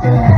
Yeah.